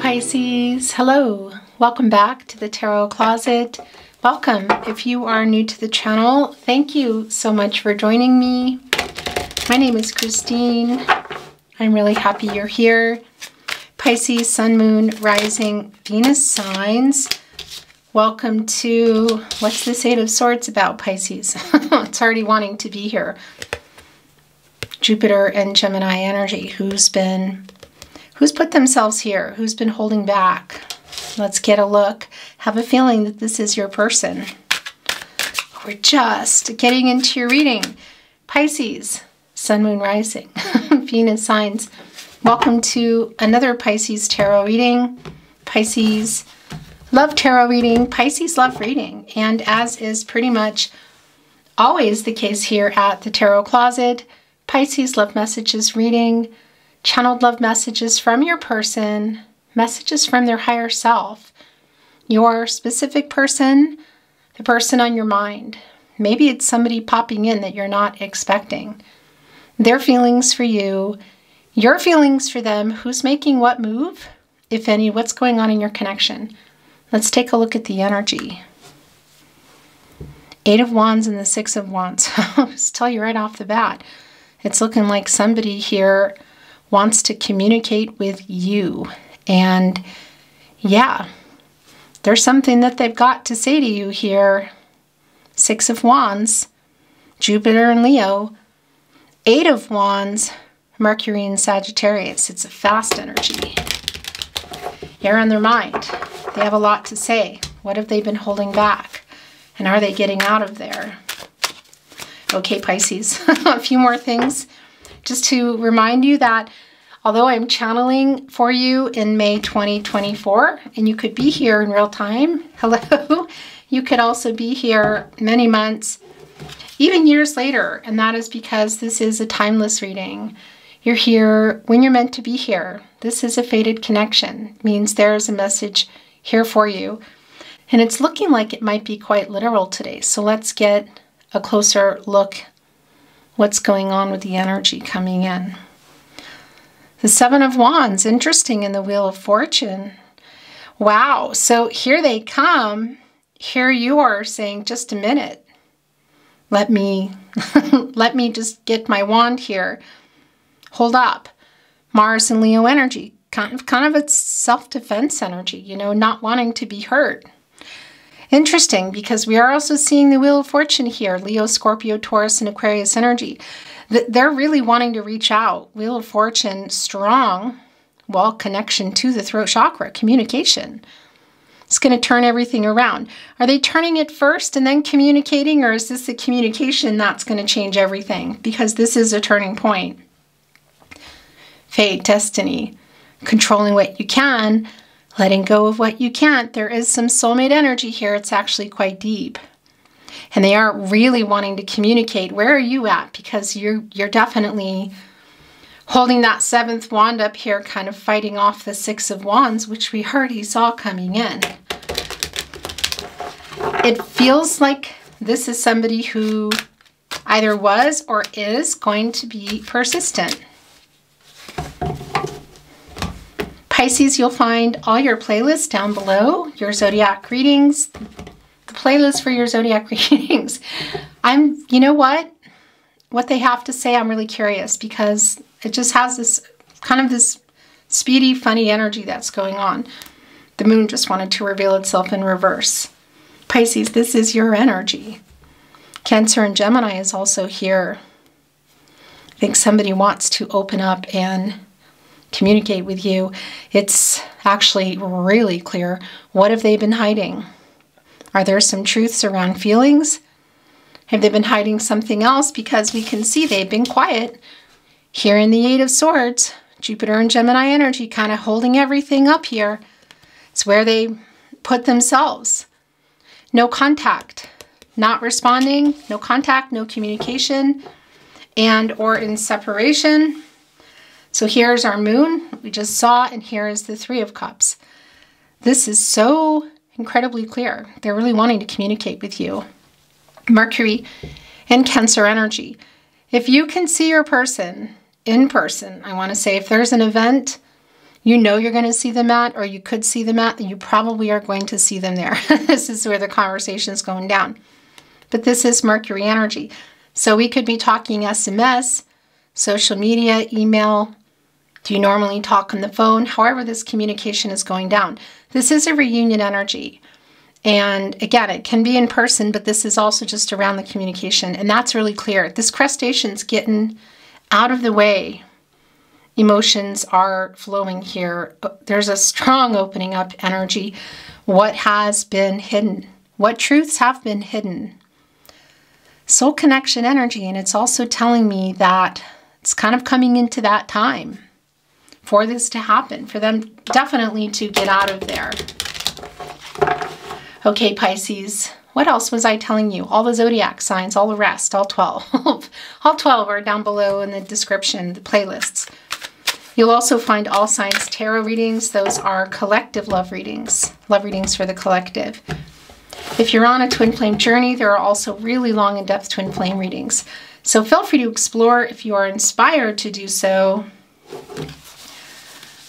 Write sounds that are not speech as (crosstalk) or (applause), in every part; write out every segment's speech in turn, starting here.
Pisces. Hello. Welcome back to the Tarot Closet. Welcome. If you are new to the channel, thank you so much for joining me. My name is Christine. I'm really happy you're here. Pisces, Sun, Moon, Rising, Venus signs. Welcome to, what's this Eight of Swords about, Pisces? (laughs) it's already wanting to be here. Jupiter and Gemini energy. Who's been Who's put themselves here? Who's been holding back? Let's get a look. Have a feeling that this is your person. We're just getting into your reading. Pisces, Sun, Moon, Rising, (laughs) Venus signs. Welcome to another Pisces tarot reading. Pisces love tarot reading. Pisces love reading. And as is pretty much always the case here at the Tarot Closet, Pisces love messages reading channeled love messages from your person, messages from their higher self, your specific person, the person on your mind. Maybe it's somebody popping in that you're not expecting. Their feelings for you, your feelings for them, who's making what move, if any, what's going on in your connection. Let's take a look at the energy. Eight of Wands and the Six of Wands. (laughs) I'll just tell you right off the bat. It's looking like somebody here wants to communicate with you. And yeah, there's something that they've got to say to you here. Six of Wands, Jupiter and Leo, Eight of Wands, Mercury and Sagittarius. It's a fast energy. You're on their mind. They have a lot to say. What have they been holding back? And are they getting out of there? Okay, Pisces, (laughs) a few more things just to remind you that although I'm channeling for you in May 2024, and you could be here in real time, (laughs) hello, you could also be here many months, even years later, and that is because this is a timeless reading. You're here when you're meant to be here. This is a faded connection, it means there's a message here for you. And it's looking like it might be quite literal today. So let's get a closer look what's going on with the energy coming in. The Seven of Wands, interesting in the Wheel of Fortune. Wow, so here they come. Here you are saying, just a minute. Let me, (laughs) let me just get my wand here. Hold up. Mars and Leo energy, kind of, kind of a self-defense energy, you know, not wanting to be hurt. Interesting, because we are also seeing the Wheel of Fortune here, Leo, Scorpio, Taurus, and Aquarius energy. They're really wanting to reach out. Wheel of Fortune, strong, well, connection to the throat chakra, communication. It's going to turn everything around. Are they turning it first and then communicating, or is this the communication that's going to change everything? Because this is a turning point. Fate, destiny, controlling what you can, letting go of what you can't. There is some soulmate energy here. It's actually quite deep. And they aren't really wanting to communicate. Where are you at? Because you're you're definitely holding that seventh wand up here, kind of fighting off the six of wands, which we heard already saw coming in. It feels like this is somebody who either was or is going to be persistent. Pisces, you'll find all your playlists down below, your zodiac readings, the playlist for your zodiac (laughs) readings. I'm, you know what? What they have to say, I'm really curious because it just has this kind of this speedy, funny energy that's going on. The moon just wanted to reveal itself in reverse. Pisces, this is your energy. Cancer and Gemini is also here. I think somebody wants to open up and communicate with you, it's actually really clear. What have they been hiding? Are there some truths around feelings? Have they been hiding something else? Because we can see they've been quiet. Here in the Eight of Swords, Jupiter and Gemini energy kind of holding everything up here. It's where they put themselves. No contact, not responding, no contact, no communication, and or in separation. So here's our moon we just saw, and here is the Three of Cups. This is so incredibly clear. They're really wanting to communicate with you. Mercury and Cancer energy. If you can see your person in person, I want to say if there's an event, you know you're going to see them at, or you could see them at, you probably are going to see them there. (laughs) this is where the conversation is going down. But this is Mercury energy. So we could be talking SMS, social media, email. Do you normally talk on the phone? However, this communication is going down. This is a reunion energy. And again, it can be in person, but this is also just around the communication. And that's really clear. This crustacean's getting out of the way emotions are flowing here. There's a strong opening up energy. What has been hidden? What truths have been hidden? Soul connection energy, and it's also telling me that it's kind of coming into that time for this to happen, for them definitely to get out of there. Okay, Pisces, what else was I telling you? All the zodiac signs, all the rest, all 12. (laughs) all 12 are down below in the description, the playlists. You'll also find all signs tarot readings. Those are collective love readings, love readings for the collective. If you're on a twin flame journey, there are also really long in depth twin flame readings. So feel free to explore if you are inspired to do so.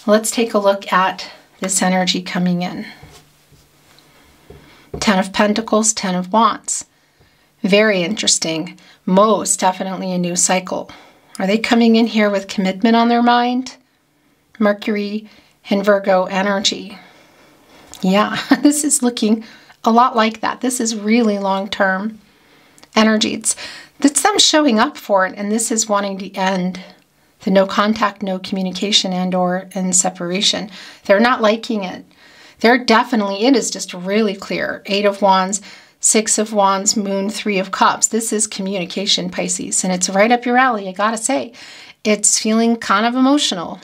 Let's take a look at this energy coming in. Ten of Pentacles, Ten of Wands. Very interesting. Most definitely a new cycle. Are they coming in here with commitment on their mind? Mercury and Virgo energy. Yeah, (laughs) this is looking a lot like that. This is really long-term energy. It's, it's them showing up for it, and this is wanting to end the no contact, no communication, and or in separation. They're not liking it. They're definitely, it is just really clear. Eight of Wands, Six of Wands, Moon, Three of Cups. This is communication, Pisces, and it's right up your alley, I gotta say. It's feeling kind of emotional.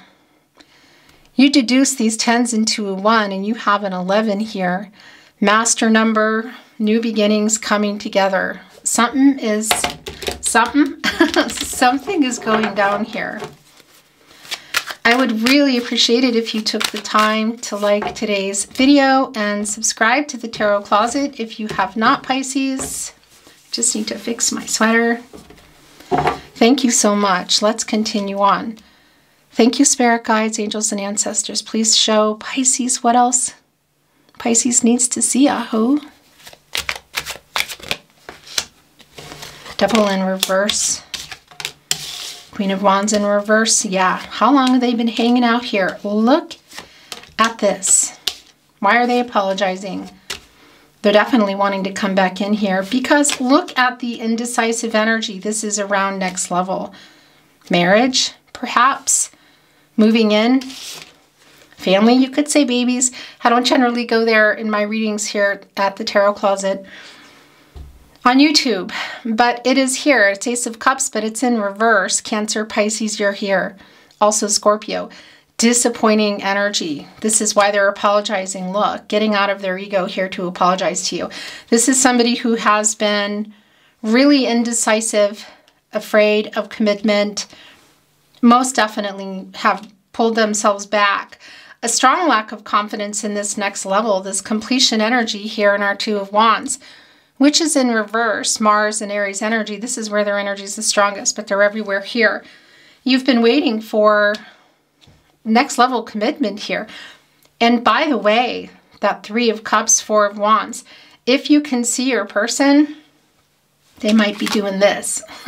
You deduce these 10s into a 1 and you have an 11 here. Master number, new beginnings coming together. Something is, something, (laughs) something is going down here. I would really appreciate it if you took the time to like today's video and subscribe to the Tarot Closet if you have not, Pisces. Just need to fix my sweater. Thank you so much. Let's continue on. Thank you, Spirit Guides, Angels, and Ancestors. Please show Pisces what else Pisces needs to see, Aho. Devil in reverse. Queen of Wands in reverse. Yeah, how long have they been hanging out here? Look at this. Why are they apologizing? They're definitely wanting to come back in here because look at the indecisive energy. This is around next level. Marriage, perhaps moving in. Family, you could say babies. I don't generally go there in my readings here at the Tarot Closet on YouTube, but it is here. It's Ace of Cups, but it's in reverse. Cancer, Pisces, you're here. Also Scorpio. Disappointing energy. This is why they're apologizing. Look, getting out of their ego here to apologize to you. This is somebody who has been really indecisive, afraid of commitment, most definitely have pulled themselves back. A strong lack of confidence in this next level, this completion energy here in our Two of Wands, which is in reverse, Mars and Aries energy. This is where their energy is the strongest, but they're everywhere here. You've been waiting for next level commitment here. And by the way, that Three of Cups, Four of Wands, if you can see your person, they might be doing this, (laughs)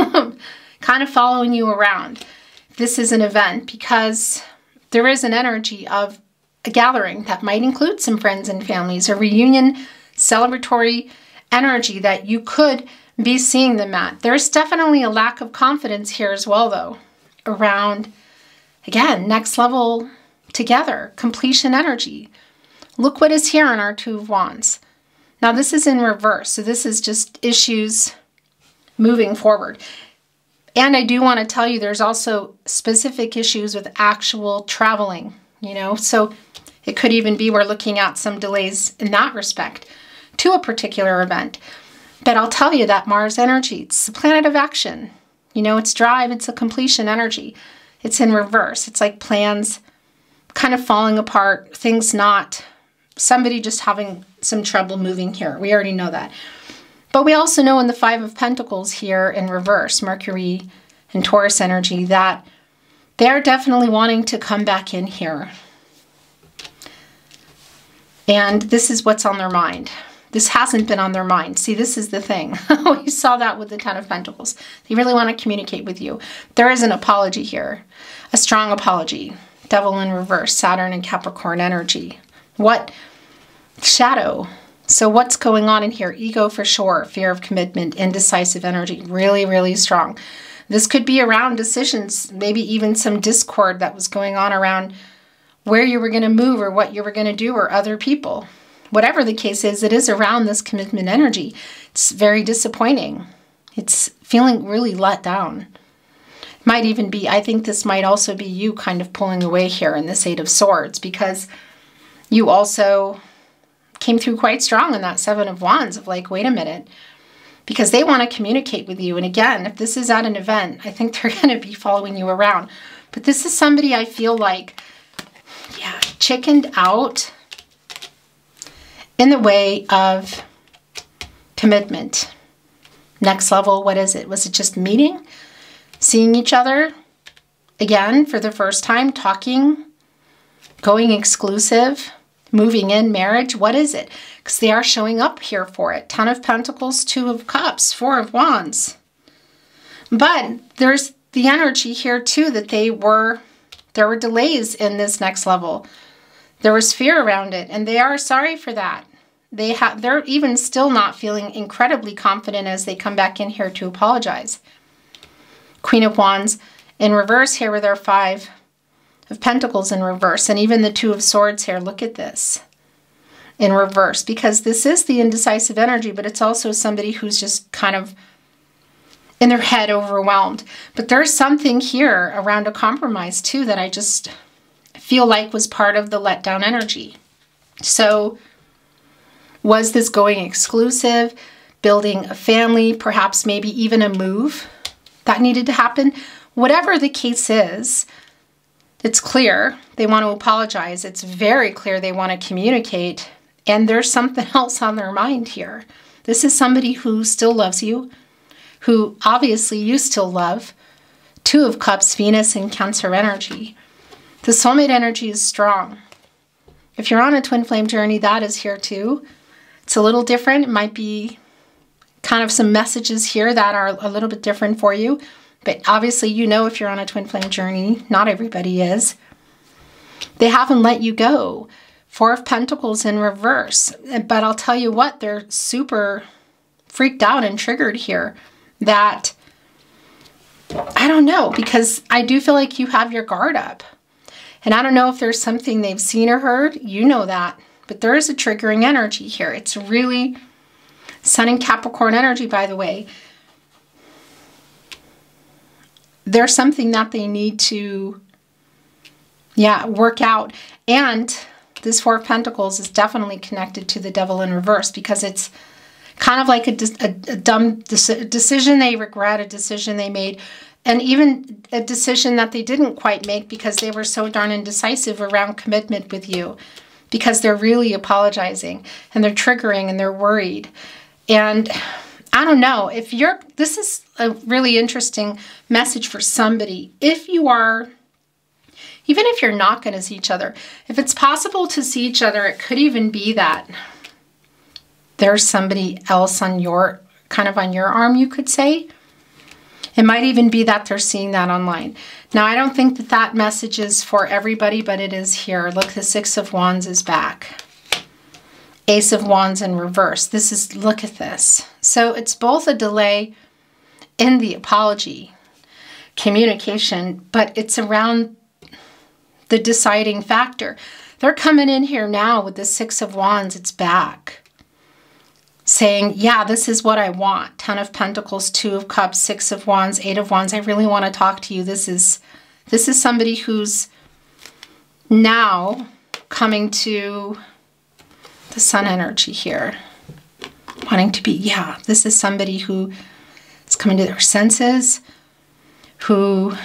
kind of following you around this is an event because there is an energy of a gathering that might include some friends and families, a reunion, celebratory energy that you could be seeing them at. There's definitely a lack of confidence here as well, though, around, again, next level together, completion energy. Look what is here in our Two of Wands. Now, this is in reverse, so this is just issues moving forward. And I do want to tell you there's also specific issues with actual traveling, you know, so it could even be we're looking at some delays in that respect to a particular event. But I'll tell you that Mars energy, it's the planet of action. You know, it's drive, it's a completion energy. It's in reverse. It's like plans kind of falling apart, things not, somebody just having some trouble moving here. We already know that. But we also know in the Five of Pentacles here in reverse, Mercury and Taurus energy, that they're definitely wanting to come back in here. And this is what's on their mind. This hasn't been on their mind. See, this is the thing. (laughs) we saw that with the Ten of Pentacles. They really want to communicate with you. There is an apology here, a strong apology. Devil in reverse, Saturn and Capricorn energy. What shadow? So, what's going on in here? Ego for sure, fear of commitment, indecisive energy, really, really strong. This could be around decisions, maybe even some discord that was going on around where you were going to move or what you were going to do or other people. Whatever the case is, it is around this commitment energy. It's very disappointing. It's feeling really let down. Might even be, I think this might also be you kind of pulling away here in this Eight of Swords because you also came through quite strong in that Seven of Wands of like, wait a minute, because they want to communicate with you. And again, if this is at an event, I think (laughs) they're going to be following you around. But this is somebody I feel like, yeah, chickened out in the way of commitment. Next level, what is it? Was it just meeting? Seeing each other again for the first time, talking, going exclusive, moving in, marriage? What is it? Because they are showing up here for it. Ten of Pentacles, Two of Cups, Four of Wands. But there's the energy here too that they were, there were delays in this next level. There was fear around it, and they are sorry for that. They have they're even still not feeling incredibly confident as they come back in here to apologize. Queen of Wands in reverse here with our five of Pentacles in reverse, and even the Two of Swords here. Look at this in reverse because this is the indecisive energy, but it's also somebody who's just kind of in their head overwhelmed. But there's something here around a compromise too that I just feel like was part of the letdown energy. So was this going exclusive, building a family, perhaps maybe even a move that needed to happen? Whatever the case is, it's clear they want to apologize. It's very clear they want to communicate. And there's something (laughs) else on their mind here. This is somebody who still loves you, who obviously you still love. Two of Cups, Venus and Cancer energy. The soulmate energy is strong. If you're on a twin flame journey, that is here too. It's a little different. It might be kind of some messages here that are a little bit different for you. But obviously, you know if you're on a twin flame journey, not everybody is. They haven't let you go. Four of Pentacles in reverse. But I'll tell you what, they're super freaked out and triggered here that I don't know because I do feel like you have your guard up. And I don't know if there's something they've seen or heard. You know that. But there is a triggering energy here. It's really Sun and Capricorn energy, by the way there's something that they need to, yeah, work out. And this Four of Pentacles is definitely connected to the Devil in reverse because it's kind of like a, a, a dumb decision they regret, a decision they made, and even a decision that they didn't quite make because they were so darn indecisive around commitment with you because they're really apologizing and they're triggering and they're worried. And I don't know if you're, this is a really interesting message for somebody. If you are, even if you're not going to see each other, if it's possible to see each other, it could even be that there's somebody else on your, kind of on your arm, you could say. It might even be that they're seeing that online. Now, I don't think that that message is for everybody, but it is here. Look, the Six of Wands is back. Ace of Wands in reverse. This is, look at this. So it's both a delay in the apology, communication, but it's around the deciding factor. They're coming in here now with the Six of Wands, it's back. Saying, yeah, this is what I want. Ten of Pentacles, Two of Cups, Six of Wands, Eight of Wands. I really want to talk to you. This is this is somebody who's now coming to the sun energy here. Wanting to be, yeah, this is somebody who is coming to their senses, who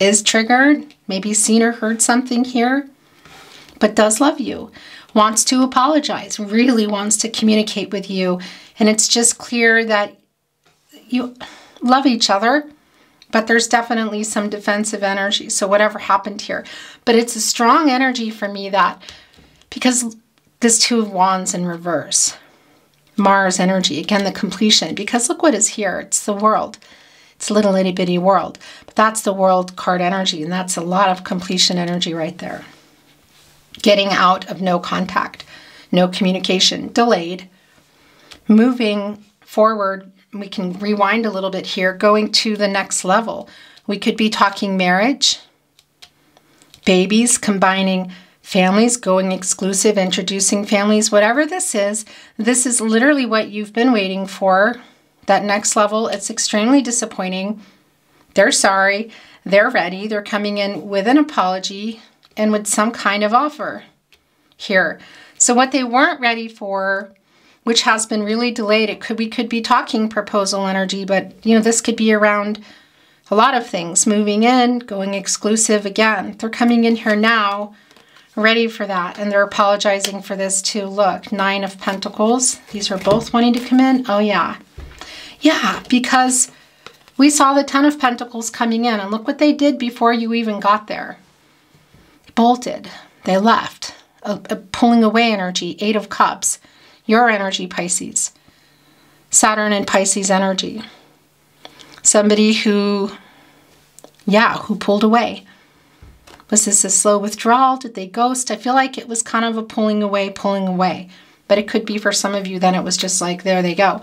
is triggered, maybe seen or heard something here, but does love you, wants to apologize, really wants to communicate with you. And it's just clear that you love each other, but there's definitely some defensive energy. So, whatever happened here. But it's a strong energy for me that Because this Two of Wands in reverse, Mars energy, again, the completion. Because look what is here it's the world. It's a little itty bitty world. But that's the world card energy, and that's a lot of completion energy right there. Getting out of no contact, no communication, delayed, moving forward. We can rewind a little bit here, going to the next level. We could be talking marriage, babies, combining families, going exclusive, introducing families, whatever this is, this is literally what you've been waiting for. That next level, it's extremely disappointing. They're sorry, they're ready, they're coming in with an apology and with some kind of offer here. So, what they weren't ready for, which has been really delayed, it could we could be talking proposal energy, but you know, this could be around a lot of things moving in, going exclusive again. They're coming in here now ready for that. And they're apologizing for this too. Look, Nine of Pentacles. These are both wanting to come in. Oh, yeah. Yeah, because we saw the Ten of Pentacles coming in. And look what they did before you even got there. Bolted. They left. A, a pulling away energy. Eight of Cups. Your energy, Pisces. Saturn and Pisces energy. Somebody who, yeah, who pulled away was this a slow withdrawal? Did they ghost? I feel like it was kind of a pulling away, pulling away. But it could be for some of you, then it was just like, there they go.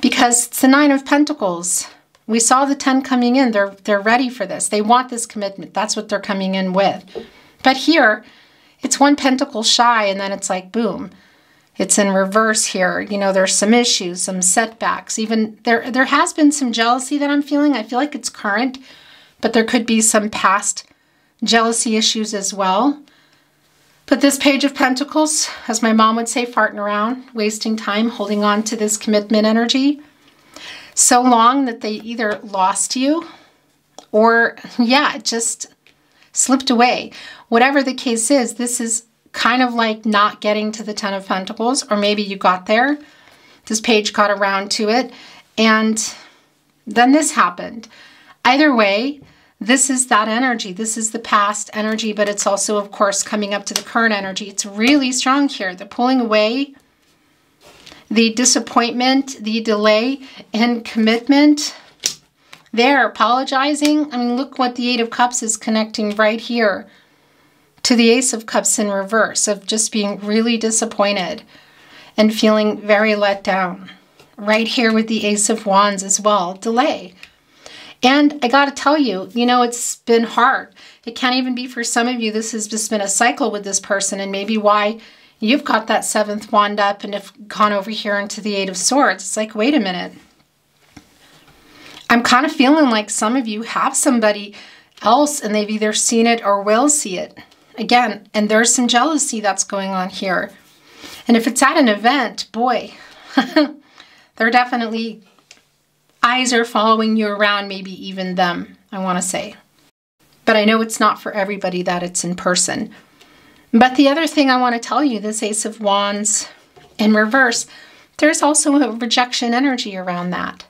Because it's the Nine of Pentacles. We saw the 10 coming in. They're, they're ready for this. They want this commitment. That's what they're coming in with. But here, it's one pentacle shy, and then it's like, boom. It's in reverse here. You know, there's some issues, some setbacks. Even there, there has been some jealousy that I'm feeling. I feel like it's current, but there could be some past jealousy issues as well. But this Page of Pentacles, as my mom would say, farting around, wasting time, holding on to this commitment energy so long that they either lost you or, yeah, just slipped away. Whatever the case is, this is kind of like not getting to the Ten of Pentacles, or maybe you got there. This page got around to it, and then this happened. Either way, this is that energy. This is the past energy, but it's also, of course, coming up to the current energy. It's really strong here. The pulling away, the disappointment, the delay in commitment. They're apologizing. I mean, look what the Eight of Cups is connecting right here to the Ace of Cups in reverse, of just being really disappointed and feeling very let down. Right here with the Ace of Wands as well, delay. And I got to tell you, you know, it's been hard. It can't even be for some of you. This has just been a cycle with this person, and maybe why you've got that seventh wand up and have gone over here into the Eight of Swords. It's like, wait a minute. I'm kind of feeling like some of you have somebody else and they've either seen it or will see it. Again, and there's some jealousy that's going on here. And if it's at an event, boy, (laughs) they're definitely eyes are following you around, maybe even them, I want to say. But I know it's not for everybody that it's in person. But the other thing I want to tell you this Ace of Wands in reverse, there's also a rejection energy around that.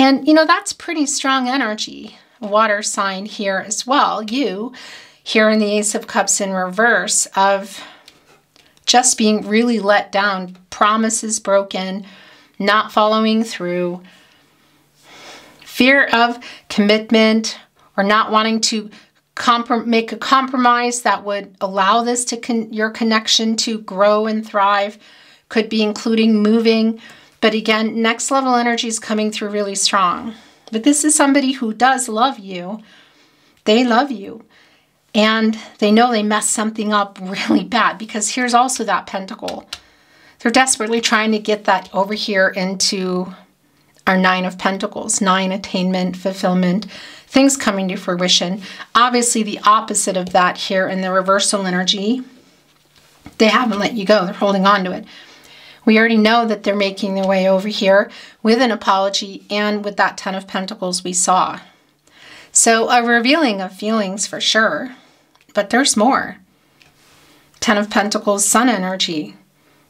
And, you know, that's pretty strong energy. Water sign here as well. You, here in the Ace of Cups in reverse, of just being really let down, promises broken, not following through, fear of commitment or not wanting to make a compromise that would allow this to con your connection to grow and thrive could be including moving but again next level energy is coming through really strong but this is somebody who does love you they love you and they know they messed something up (laughs) really bad because here's also that pentacle they're desperately trying to get that over here into our Nine of Pentacles, nine attainment, fulfillment, things coming to fruition. Obviously, the opposite of that here in the reversal energy, they haven't let you go. They're holding on to it. We already know that they're making their way over here with an apology and with that Ten of Pentacles we saw. So a revealing of feelings for sure, but there's more. Ten of Pentacles, Sun energy.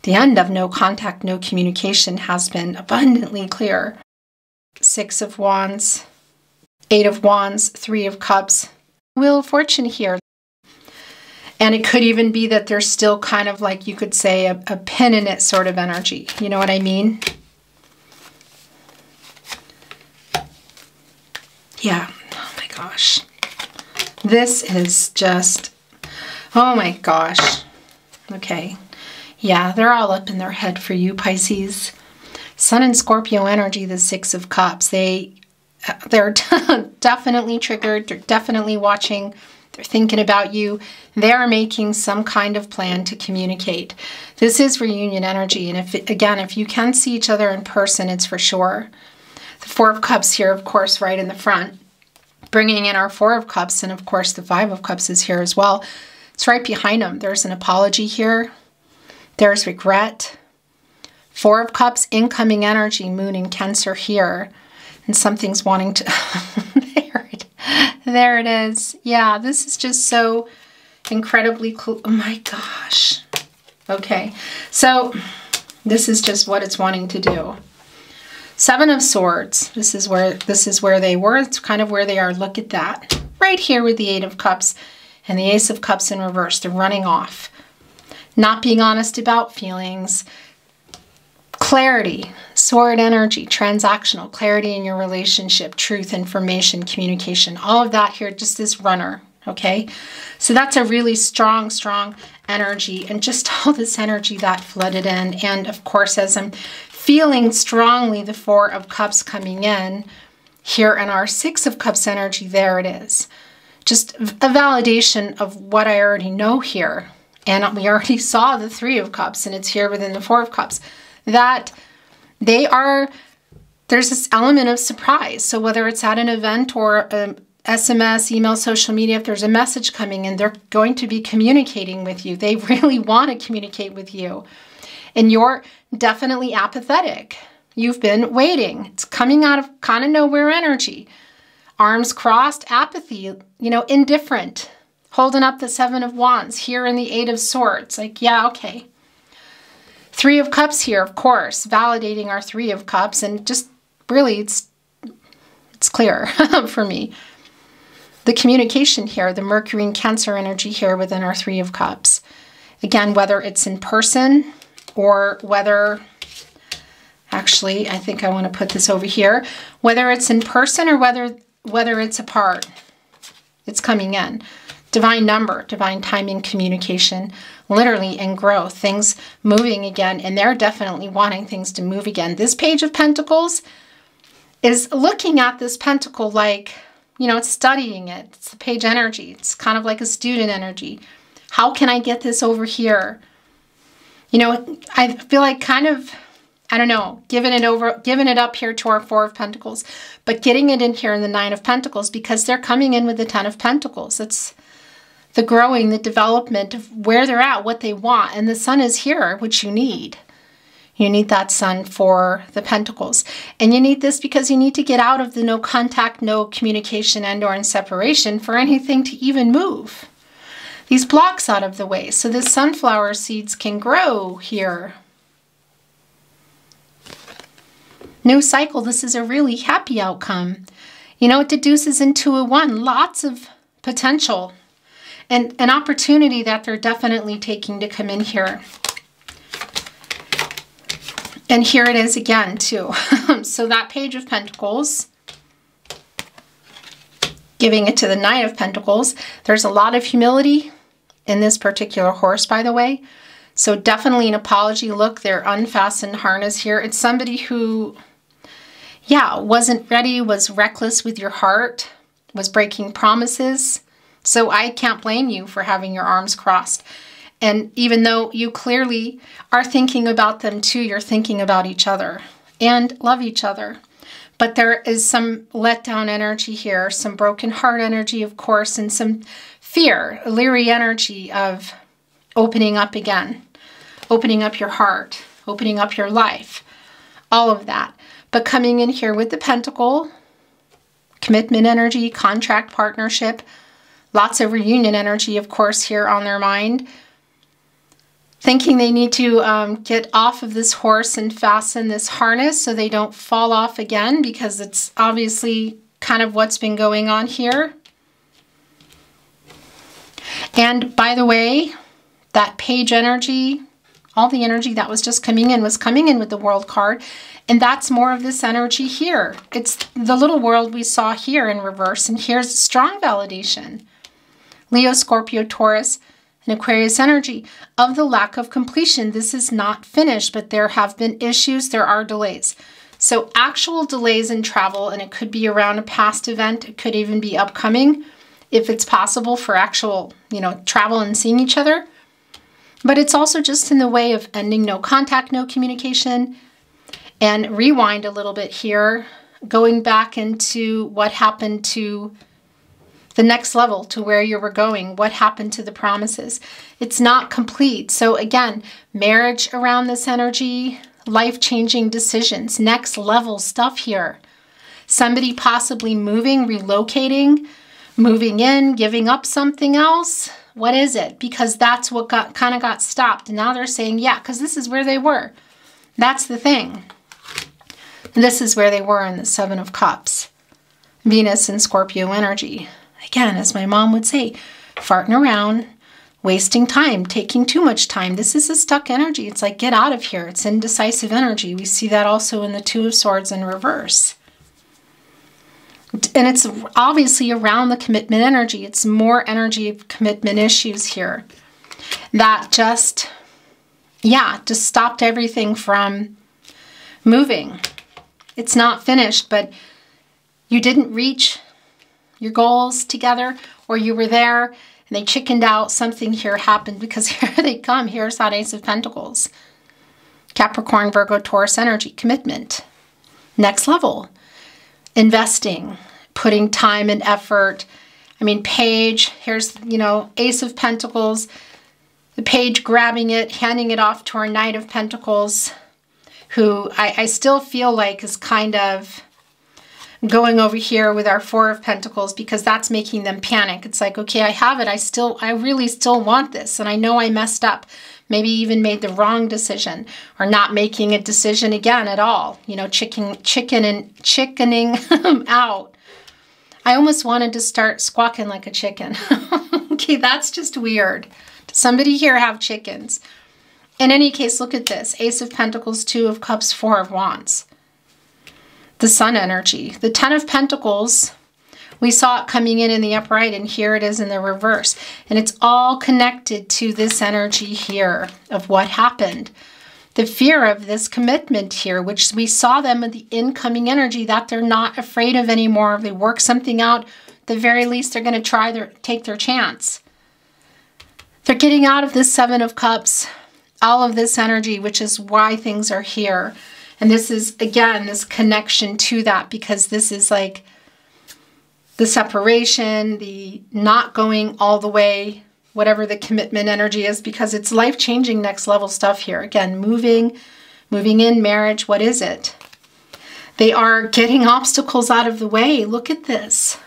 The end of no contact, no communication has been abundantly clear. Six of Wands, Eight of Wands, Three of Cups. Wheel of Fortune here. And it could even be that there's still kind of like you could say a, a pin in it sort of energy. You know what I mean? Yeah. Oh my gosh. This is just, oh my gosh. Okay. Yeah, they're all up in their head for you, Pisces. Sun and Scorpio energy, the Six of Cups. They, uh, they're (laughs) definitely triggered. They're definitely watching. They're thinking about you. They are making some kind of plan to communicate. This is reunion energy. And if, again, if you can see each other in person, it's for sure. The Four of Cups here, of course, right in the front. Bringing in our Four of Cups, and of course, the Five of Cups is here as well. It's right behind them. There's an apology here. There's regret. Four of Cups, incoming energy, Moon in Cancer here. And something's wanting to... (laughs) there, there it is. Yeah, this is just so incredibly cool. Oh my gosh. Okay, so this is just what it's wanting to do. Seven of Swords. This is where this is where they were. It's kind of where they are. Look at that. Right here with the Eight of Cups and the Ace of Cups in reverse. They're running off. Not being honest about feelings. Clarity, sword energy, transactional, clarity in your relationship, truth, information, communication, all of that here, just this runner, okay? So that's a really strong, strong energy and just (laughs) all this energy that flooded in. And of course, as I'm feeling strongly the Four of Cups coming in here in our Six of Cups energy, there it is. Just a validation of what I already know here. And we already (laughs) saw the Three of Cups, and it's here within the Four of Cups. That they are, there's this element of surprise. So whether it's at an event or um, a SMS, email, social media, if there's a message coming in, they're going to be communicating with you. They (laughs) really want to communicate with you. And you're definitely apathetic. You've been waiting. It's coming out of kind of nowhere energy. Arms crossed, apathy, you know, indifferent. Holding up the Seven of Wands, here in the Eight of Swords. Like, yeah, okay. Three of Cups here, of course, validating our Three of Cups. And just really, it's, it's clear (laughs) for me. The communication here, the Mercury and Cancer energy here within our Three of Cups. Again, whether it's in person, or whether, actually, I think I want to put this over here, whether it's in person or whether, whether it's apart, it's coming in. Divine number, divine timing, communication, literally in growth, things moving again, and they're definitely wanting things to move again. This page of pentacles is looking at this pentacle like, you know, it's studying it. It's the page energy. It's kind of like a student energy. How can I get this over here? you know, I feel like kind of, I don't know, giving it over, giving it up here to our Four of Pentacles, but getting it in here in the Nine of Pentacles because they're coming in with the Ten of Pentacles. It's the growing, the development of where they're at, what they want. And the sun is here, which you need. You need that sun for the pentacles. And you need this because you need to get out of the no contact, no communication, and or in separation for anything to even move these blocks out of the way so the sunflower seeds can grow here. New cycle, this is a really happy outcome. You know, it deduces into a one, lots of potential and an opportunity that they're definitely taking to come in here. And here it is again, too. (laughs) so that page of pentacles, giving it to the Knight of Pentacles, there's a lot of humility, in this particular horse, by the way. So definitely an apology. Look, their unfastened harness here. It's somebody who, yeah, wasn't ready, was reckless with your heart, was breaking promises. So I can't blame you for having your arms crossed. And even though you clearly are thinking about them too, you're thinking about each other and love each other. But there is some letdown energy here, some broken heart energy, of course, and some fear, leery energy of opening up again, opening up your heart, opening up your life, all of that. But coming in here with the pentacle, commitment energy, contract partnership, lots of reunion energy, of course, here on their mind. Thinking they need to um, get off of this horse and fasten this harness so they don't fall off again because it's obviously kind of what's been going on here. And by the way, that page energy, all the energy that was just coming in was coming in with the world card. And that's more of this energy here. It's the little world we saw here in reverse. And here's strong validation. Leo, Scorpio, Taurus, and Aquarius energy of the lack of completion. This is not finished, but there have been issues. There are delays. So actual delays in travel, and it could be around a past event. It could even be upcoming if it's possible for actual, you know, travel and seeing each other. But it's also just in the way of ending no contact, no communication, and rewind a little bit here, going back into what happened to the next level to where you were going, what happened to the promises. It's not complete. So, again, marriage around this energy, life changing decisions, next level stuff here. Somebody possibly moving, relocating, moving in, giving up something else. What is it? Because that's what got kind of got stopped. Now they're saying, yeah, because this is where they were. That's the thing. This is where they were in the Seven of Cups. Venus and Scorpio energy. Again, as my mom would say, farting around, wasting time, taking too much time. This is a stuck energy. It's like, get out of here. It's indecisive energy. We see that also in the Two of Swords in reverse. And it's obviously around the commitment energy. It's more energy of commitment issues here that just, yeah, just stopped everything from moving. It's not finished, but you didn't reach your goals together or you were there and they chickened out, something here happened because (laughs) here they come. Here's that Ace of Pentacles. Capricorn, Virgo, Taurus energy, commitment. Next level investing, putting time and effort. I mean, Page, here's, you know, Ace of Pentacles, the Page grabbing it, handing it off to our Knight of Pentacles, who I, I still feel like is kind of going over here with our Four of Pentacles because that's making them panic. It's like, okay, I have it. I still, I really still want this. And I know I messed up maybe even made the wrong decision or not making a decision again at all. You know, chicken, chicken and chickening (laughs) out. I almost wanted to start squawking like a chicken. (laughs) okay, that's just weird. Does somebody here have chickens? In any case, look at this. Ace of Pentacles, Two of Cups, Four of Wands. The Sun energy. The Ten of Pentacles we saw it coming in in the upright and here it is in the reverse. And it's all connected to this energy here of what happened. The fear of this commitment here, which we saw them in the incoming energy that they're not afraid of anymore. If they work something out, the very least they're going to try their take their chance. They're getting out of this Seven of Cups, all of this energy, which is why things are here. And this is, again, this connection to that because this is like the separation, the not going all the way, whatever the commitment energy is, because it's life changing next level stuff here. Again, moving, moving in marriage, what is it? They are getting obstacles out of the way. Look at this.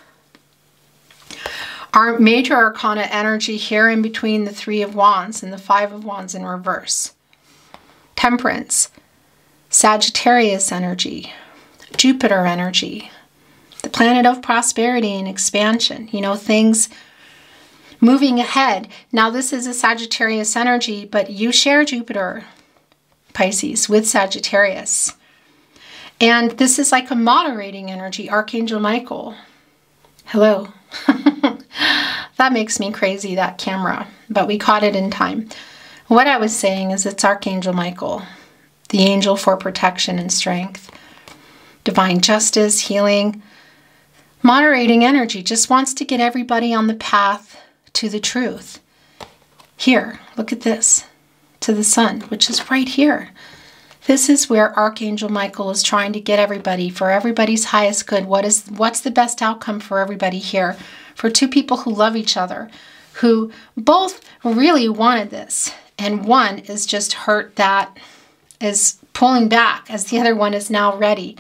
Our major arcana energy here in between the Three of Wands and the Five of Wands in reverse. Temperance, Sagittarius energy, Jupiter energy, the planet of prosperity and expansion, you know, things moving ahead. Now, this is a Sagittarius energy, but you share Jupiter, Pisces, with Sagittarius. And this is like a moderating energy, Archangel Michael. Hello. (laughs) that makes me crazy, that camera, but we caught it in time. What I was saying is it's Archangel Michael, the angel for protection and strength, divine justice, healing, Moderating energy just wants to get everybody on the path to the truth. Here, look at this, to the sun, which is right here. This is where Archangel Michael is trying to get everybody for everybody's highest good. What is what's the best outcome for everybody here? For two people who love each other, who both really wanted this, and one is just hurt that is pulling back as the other one is now ready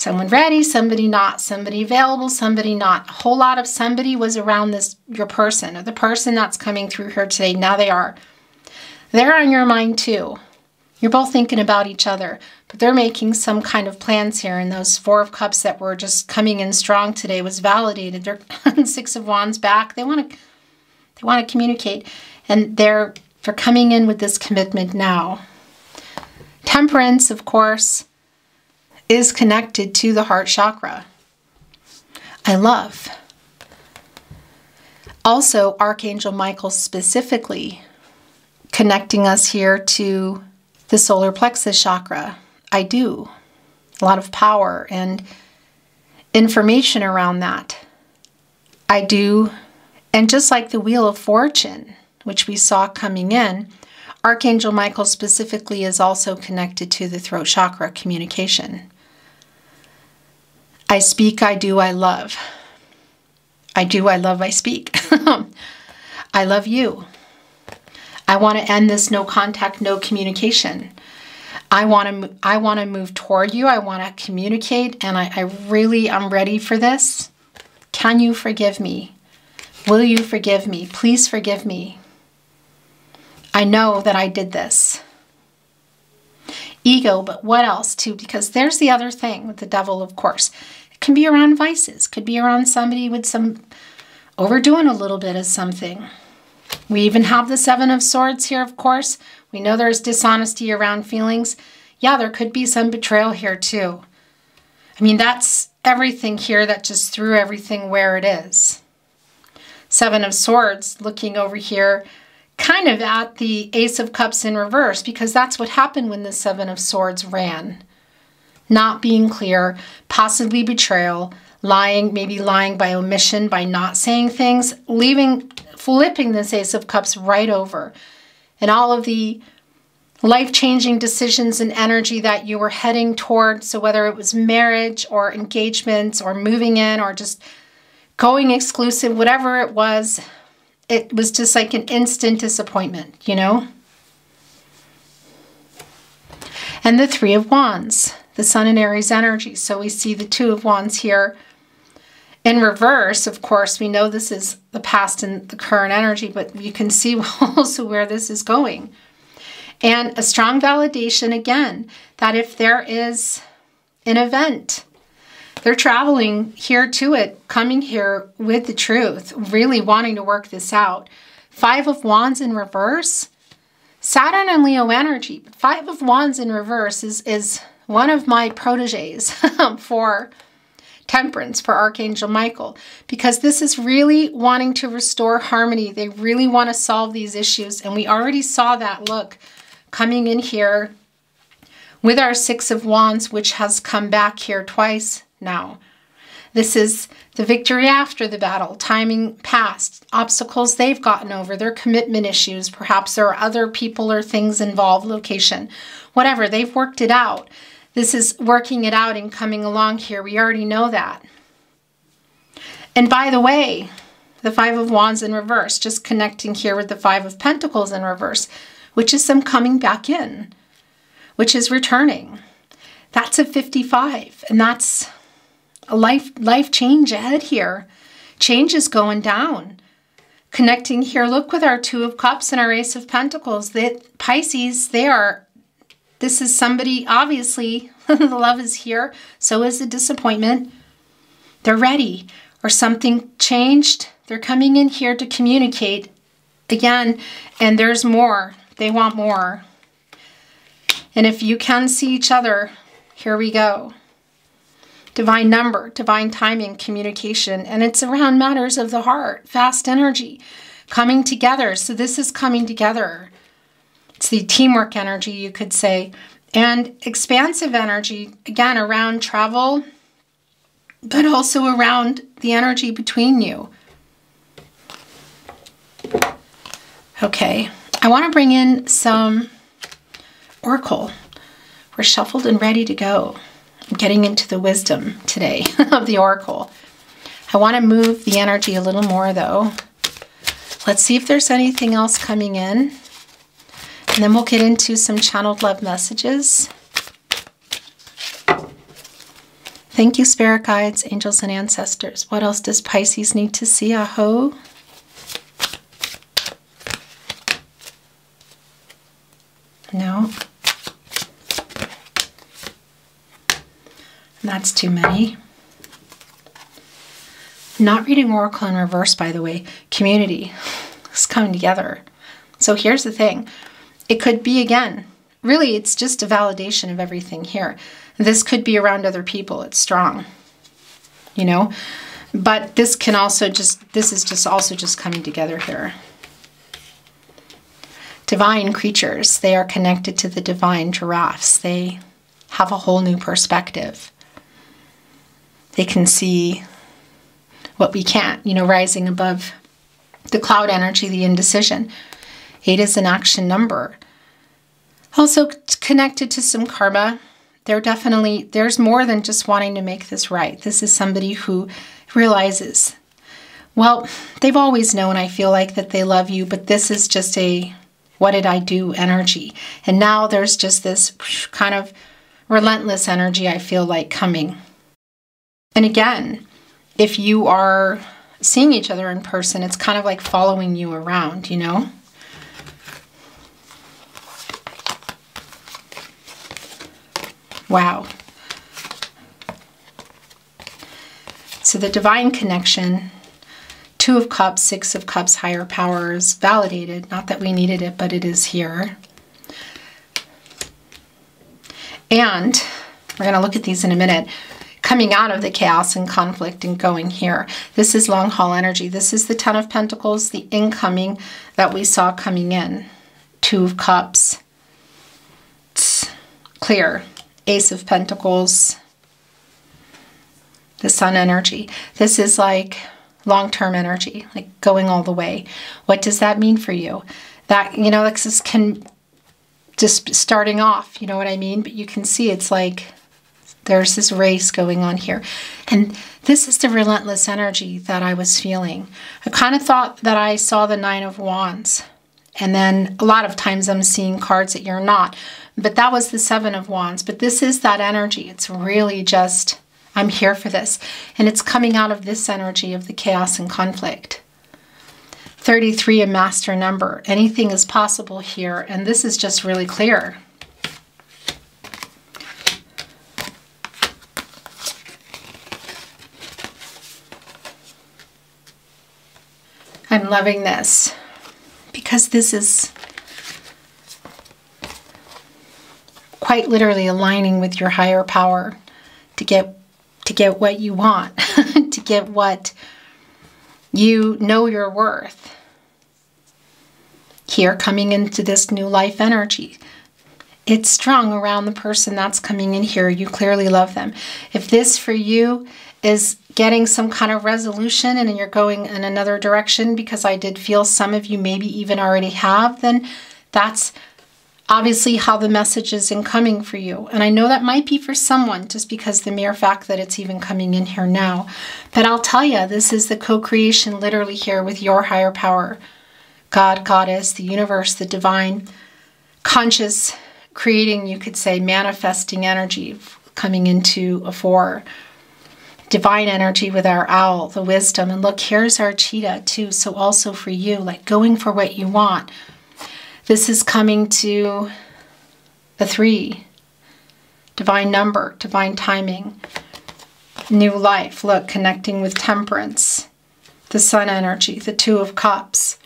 someone ready, somebody not, somebody available, somebody not. A whole lot of somebody was around this your person or the person that's coming through here today. Now they are. They're on your mind too. You're both thinking about each other, but they're making some kind of plans here. And those four of cups that were just coming in strong today was validated. They're (laughs) six of wands back. They want to They want to communicate. And they're they're coming in with this commitment now. Temperance, of course, is connected to the heart chakra. I love. Also, Archangel Michael specifically connecting us here to the solar plexus chakra. I do. A lot of power and information around that. I do. And just like the Wheel of Fortune, which we saw coming in, Archangel Michael specifically is also connected to the throat chakra communication. I speak, I do, I love. I do, I love, I speak. (laughs) I love you. I want to end this no contact, no communication. I want to I want to move toward you. I want to communicate and I, I really I'm ready for this. Can you forgive me? Will you forgive me? Please forgive me. I know that I did this. Ego, but what else too? Because there's the other thing with the devil, of course. It can be around vices, could be around somebody with some overdoing a little bit of something. We even have the Seven of Swords here, of course. We know there's dishonesty around feelings. Yeah, there could be some betrayal here too. I mean, that's everything here that just threw everything where it is. Seven of Swords looking over here kind of at the Ace of Cups in reverse because that's what happened when the Seven of Swords ran. Not being clear, possibly betrayal, lying, maybe lying by omission, by not saying things, leaving, flipping this Ace of Cups right over. And all of the life changing decisions and energy that you were heading toward. So, whether it was marriage or engagements or moving in or just going exclusive, whatever it was, it was just like an instant disappointment, you know? And the Three of Wands, the Sun and Aries energy. So we see the Two of Wands here. In reverse, of course, we know this is the past and the current energy, but you can see (laughs) also where this is going. And a strong validation again that if there is an event they're traveling here to it, coming here with the truth, really wanting to work this out. Five of Wands in reverse, Saturn and Leo energy. Five of Wands in reverse is, is one of my proteges (laughs) for temperance for Archangel Michael because this is really wanting to restore harmony. They really want to solve these issues. And we already saw that look coming in here with our Six of Wands, which has come back here twice now. This is the victory after the battle, timing past, obstacles they've gotten over, their commitment issues. Perhaps there are other people or things involved, location, whatever. They've worked it out. This is working it out and coming along here. We already know that. And by the way, the Five of Wands in reverse, just connecting here with the Five of Pentacles in reverse, which is them coming back in, which is returning. That's a 55, and that's life life change ahead here. Change is going down. Connecting here, look with our Two of Cups and our Ace of Pentacles. That Pisces, they are. This is somebody. Obviously, (laughs) the love is here. So is the disappointment. They're ready, or something changed. They're coming in here to communicate again, and there's more. They want more. And if you can see each other, here we go divine number, divine timing, communication, and it's around matters of the heart, fast energy, coming together. So this is coming together. It's the teamwork energy, you could say, and expansive energy, again, around travel, but also around the energy between you. Okay, I want to bring in some Oracle. We're shuffled and ready to go getting into the wisdom today (laughs) of the oracle. I want to move the energy a little more though. Let's see if there's anything else coming in. And then we'll get into some channeled love messages. Thank you, spirit guides, angels, and ancestors. What else does Pisces need to see? Aho. No. That's too many. Not reading Oracle in reverse, by the way. Community. Is coming together. So here's the thing it could be again, really, it's just a validation of everything here. This could be around other people, it's strong, you know? But this can also just, this is just also just coming together here. Divine creatures, they are connected to the divine giraffes. They have a whole new perspective. They can see what we can't, you know, rising above the cloud energy, the indecision. Eight is an action number. Also connected to some karma. They're definitely, there's more than just wanting to make this right. This is somebody who realizes, well, they've always known, I feel like, that they love you, but this is just a what did I do energy. And now there's just this kind of relentless energy I feel like coming. And again, if you are seeing each other in person, it's kind of like following you around, you know? Wow. So the divine connection, Two of Cups, Six of Cups, higher powers, validated. Not that we needed it, but it is here. And we're going to look at these in a minute coming out of the chaos and conflict and going here. This is long haul energy. This is the Ten of Pentacles, the incoming that we saw coming in. Two of Cups. It's clear. Ace of Pentacles. The Sun energy. This is like long-term energy, like going all the way. What does that mean for you? That, you know, this can just starting off, you know what I mean? But you can see it's like there's this race going on here. And this is the relentless energy that I was feeling. I kind of thought that I saw the Nine of Wands. And then a lot of times I'm seeing cards that you're not. But that was the Seven of Wands. But this is that energy. It's really just, I'm here for this. And it's coming out of this energy of the chaos and conflict. 33, a master number. Anything is possible here. And this is just really clear. Loving this because this is quite literally aligning with your higher power to get to get what you want, (laughs) to get what you know your worth. Here coming into this new life energy. It's strong around the person that's coming in here. You clearly love them. If this for you is getting some kind of resolution and you're going in another direction because I did feel some of you maybe even already have, then that's obviously how the message is incoming for you. And I know that might be for someone just because the mere fact that it's even coming in here now. But I'll tell you, this is the co creation literally here with your higher power God, Goddess, the universe, the divine, conscious, creating, you could say, manifesting energy coming into a four divine energy with our owl, the wisdom. And look, here's our cheetah too. So also for you, like going for what you want. This is coming to the three, divine number, divine timing, new life. Look, connecting with temperance, the sun energy, the two of cups,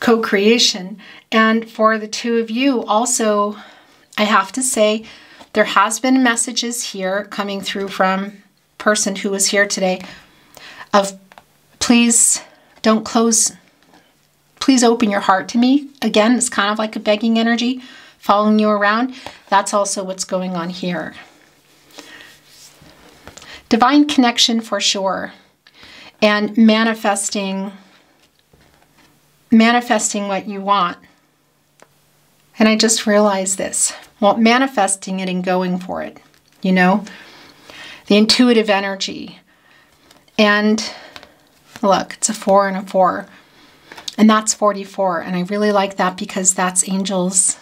co-creation. And for the two of you, also, I have to say, there has been messages here coming through from person who was here today of please don't close, please open your heart to me. Again, it's kind of like a begging energy following you around. That's also what's going on here. Divine connection for sure. And manifesting manifesting what you want. And I just realized this. Well, manifesting it and going for it, you know? The intuitive energy. And look, it's a four and a four. And that's 44. And I really like that because that's angels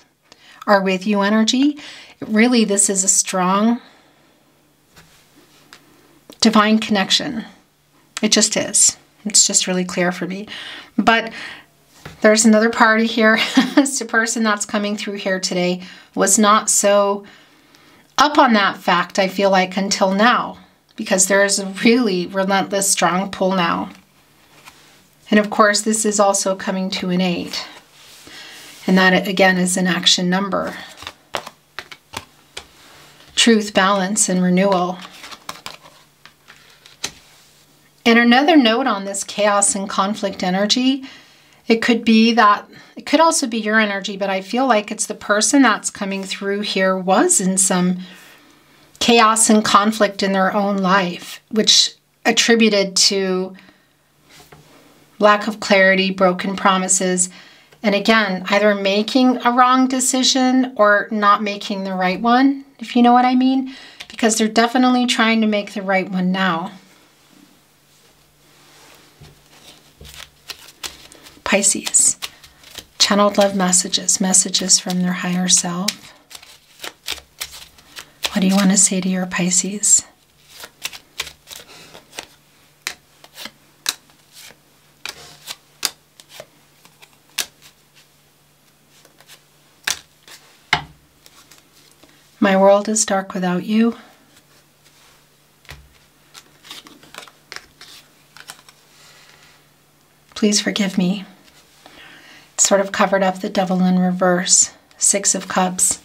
are with you energy. Really, this is a strong divine connection. It just is. It's just really clear for me. But there's another party here. (laughs) this person that's coming through here today was not so up on that fact, I feel like, until now, because there is a really relentless, strong pull now. And of course, this is also coming to an eight. And that, again, is an action number. Truth, balance, and renewal. And another note on this chaos and conflict energy, it could be that, it could also be your energy, but I feel like it's the person that's coming through here was in some chaos and conflict in their own life, which attributed to lack of clarity, broken promises, and again, either making a wrong decision or not making the right one, if you know what I mean, because they're definitely trying to make the right one now. Pisces, channeled love messages, messages from their higher self. What do you want to say to your Pisces? My world is dark without you. Please forgive me. Sort of covered up the devil in reverse. Six of Cups.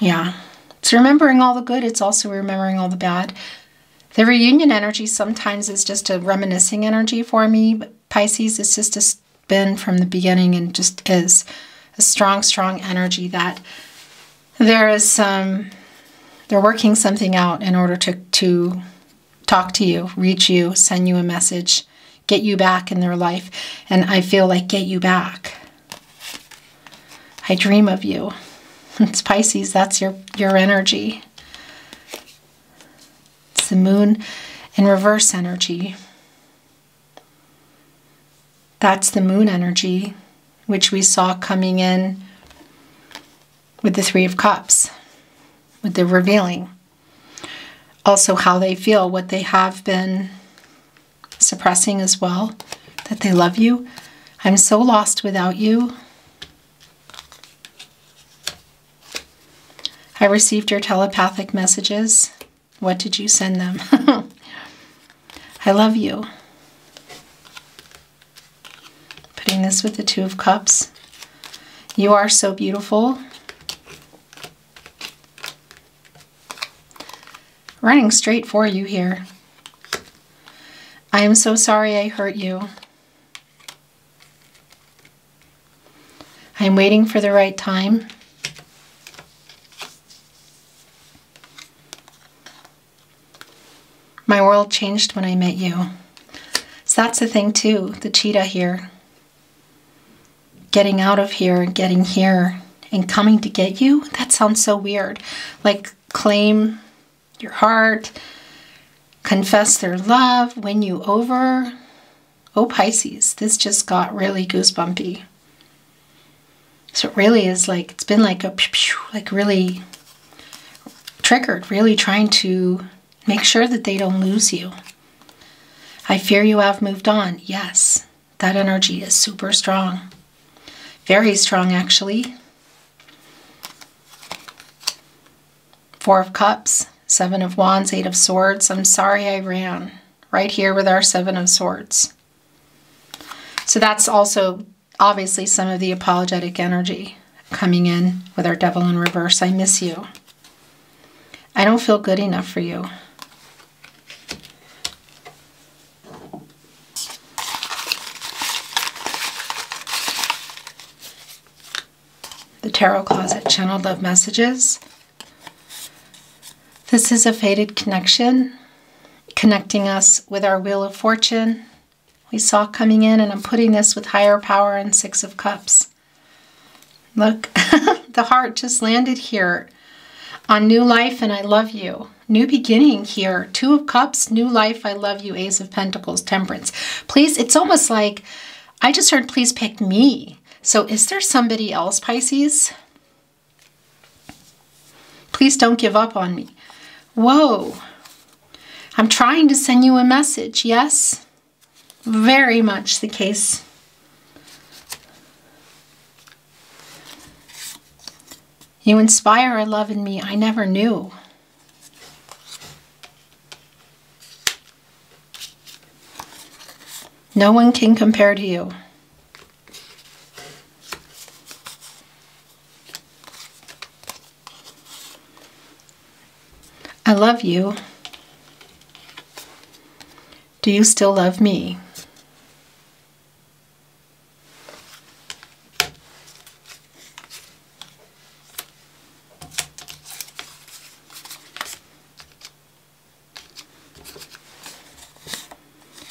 Yeah. It's remembering all the good, it's also remembering all the bad. The reunion energy sometimes is just a reminiscing energy for me, Pisces is just a been from the beginning and just is a strong, strong energy that there is some they're working something out in order to to talk to you, reach you, send you a message, get you back in their life. And I feel like get you back. I dream of you. It's (laughs) Pisces, that's your your energy. It's the moon in reverse energy. That's the moon energy, which we saw coming in with the Three of Cups, with the revealing. Also, how they feel, what they have been suppressing as well, that they love you. I'm so lost without you. I received your telepathic messages. What did you send them? (laughs) I love you. Putting this with the Two of Cups. You are so beautiful. running straight for you here. I am so sorry I hurt you. I am waiting for the right time. My world changed when I met you. So that's the thing too, the cheetah here. Getting out of here, getting here, and coming to get you, that sounds so weird. Like claim your heart, confess their love, win you over. Oh, Pisces, this just got really goosebumpy. So it really is like, it's been like a, like really triggered, really trying to make sure that they don't lose you. I fear you have moved on. Yes, that energy is super strong. Very strong, actually. Four of Cups. Seven of Wands, Eight of Swords. I'm sorry I ran. Right here with our Seven of Swords. So that's also obviously some of the apologetic energy coming in with our Devil in reverse. I miss you. I don't feel good enough for you. The Tarot Closet Channeled Love Messages. This is a faded connection, connecting us with our Wheel of Fortune. We saw coming in, and I'm putting this with higher power and Six of Cups. Look, (laughs) the heart just landed here on new life and I love you. New beginning here. Two of Cups, new life, I love you. Ace of Pentacles, Temperance. Please, it's almost like I just heard, please pick me. So is there somebody else, Pisces? Please don't give up on me. Whoa. I'm trying to send you a message, yes? Very much the case. You inspire a love in me I never knew. No one can compare to you. I love you. Do you still love me?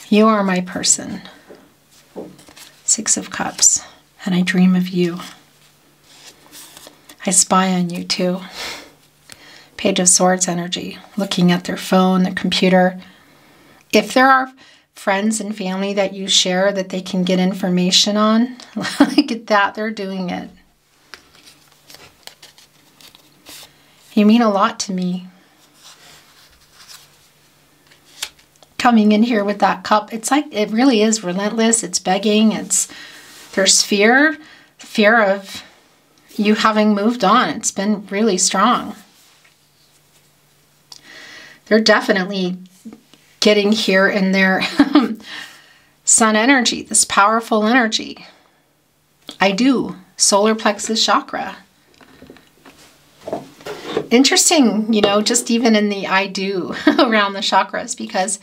You are my person. Six of Cups. And I dream of you. I spy on you too. Page of Swords energy, looking at their phone, their computer. If there are friends and family that you share that they can get information on, (laughs) look at that, they're doing it. You mean a lot to me. Coming in here with that cup, it's like it really is relentless. It's begging. It's there's fear, fear of you having moved on. It's been really strong they're definitely getting here in their um, sun energy, this powerful energy. I do. Solar plexus chakra. Interesting, you know, just even in the I do (laughs) around the chakras because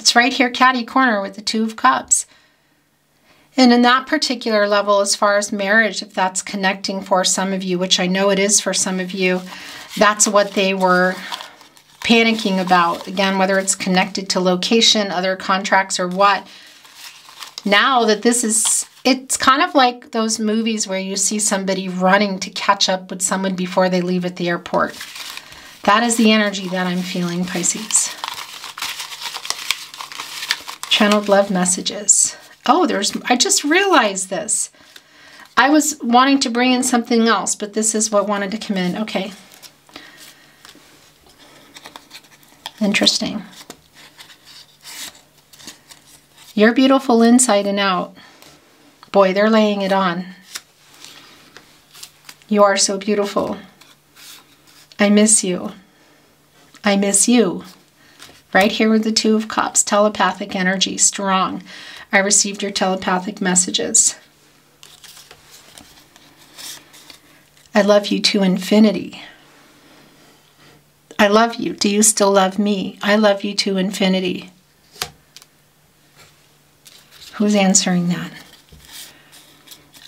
it's right here, catty corner with the Two of Cups. And in that particular level, as far as marriage, if that's connecting for some of you, which I know it is for some of you, that's what they were panicking about, again, whether it's connected to location, other contracts, or what. Now that this is, it's kind of like those movies where you see somebody running to catch up with someone before they leave at the airport. That is the energy that I'm feeling, Pisces. Channeled love messages. Oh, there's, I just realized this. I was wanting to bring in something else, but this is what wanted to come in. Okay, Interesting. You're beautiful inside and out. Boy, they're laying it on. You are so beautiful. I miss you. I miss you. Right here with the Two of Cups, telepathic energy, strong. I received your telepathic messages. I love you to infinity. I love you. Do you still love me? I love you to infinity. Who's answering that?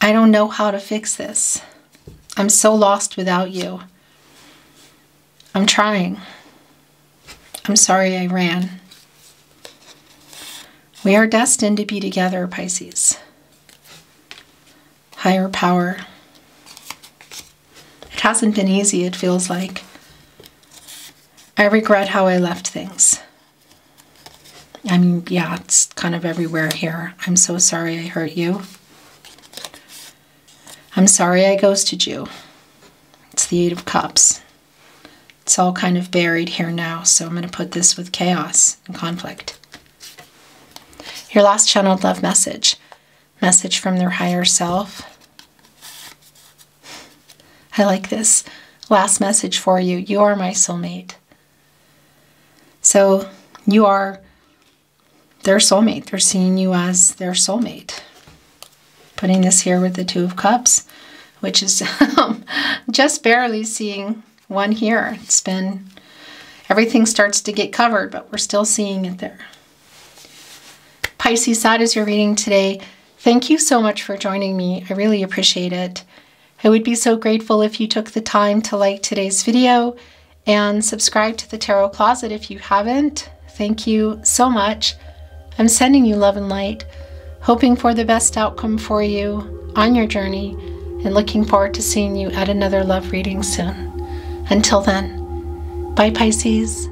I don't know how to fix this. I'm so lost without you. I'm trying. I'm sorry I ran. We are destined to be together, Pisces. Higher power. It hasn't been easy, it feels like. I regret how I left things. I mean, yeah, it's kind of everywhere here. I'm so sorry I hurt you. I'm sorry I ghosted you. It's the Eight of Cups. It's all kind of buried here now, so I'm going to put this with chaos and conflict. Your last channeled love message. Message from their higher self. I like this. Last message for you. You are my soulmate. So you are their soulmate. They're seeing you as their soulmate. Putting this here with the Two of Cups, which is um, just barely seeing one here. It's been, everything starts to get covered, but we're still seeing it there. Pisces, that is your reading today. Thank you so much for joining me. I really appreciate it. I would be so grateful if you took the time to like today's video and subscribe to the Tarot Closet if you haven't. Thank you so much. I'm sending you love and light, hoping for the best outcome for you on your journey, and looking forward to seeing you at another love reading soon. Until then, bye, Pisces.